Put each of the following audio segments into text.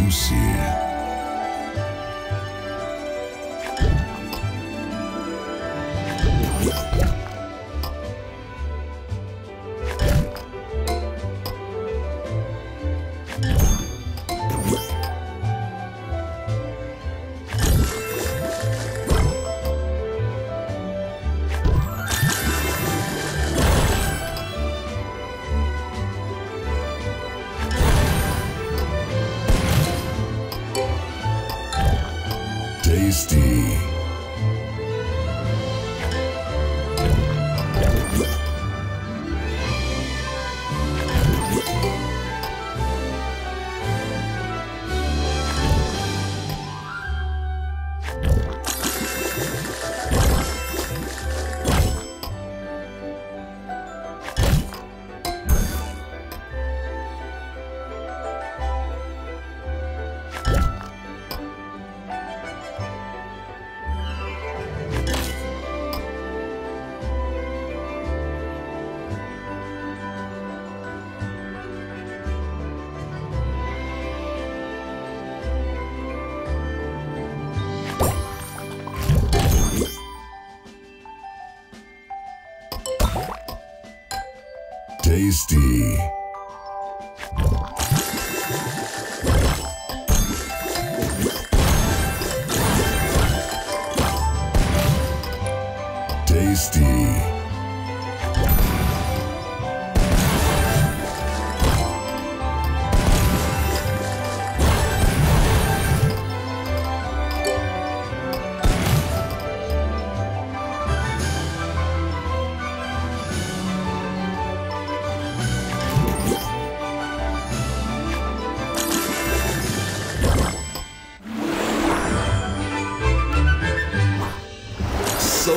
Dulce. tasty. Tasty.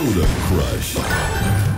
Soda Crush.